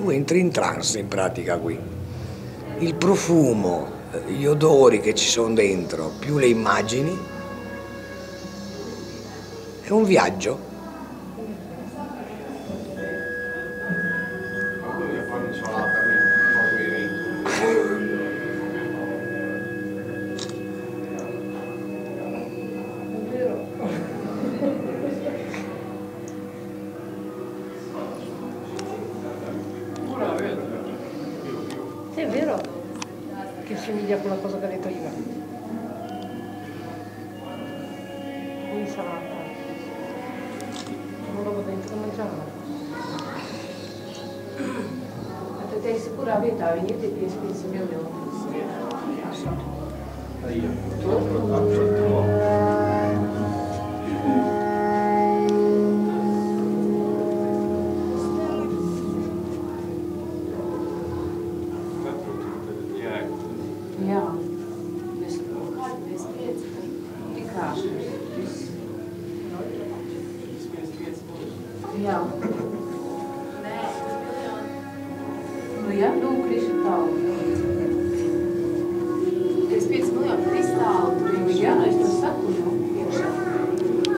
Tu entri in trance in pratica qui. Il profumo, gli odori che ci sono dentro, più le immagini, è un viaggio. È vero che somiglia a quella cosa che hai detto prima. Un'insalata. Una roba dentro da mangiare. Até tem segura a ventana, venite Jā, mēs kādreiz pieci, tad tikāšu. Jā. Nē, nu jā, nu, kriši tālu.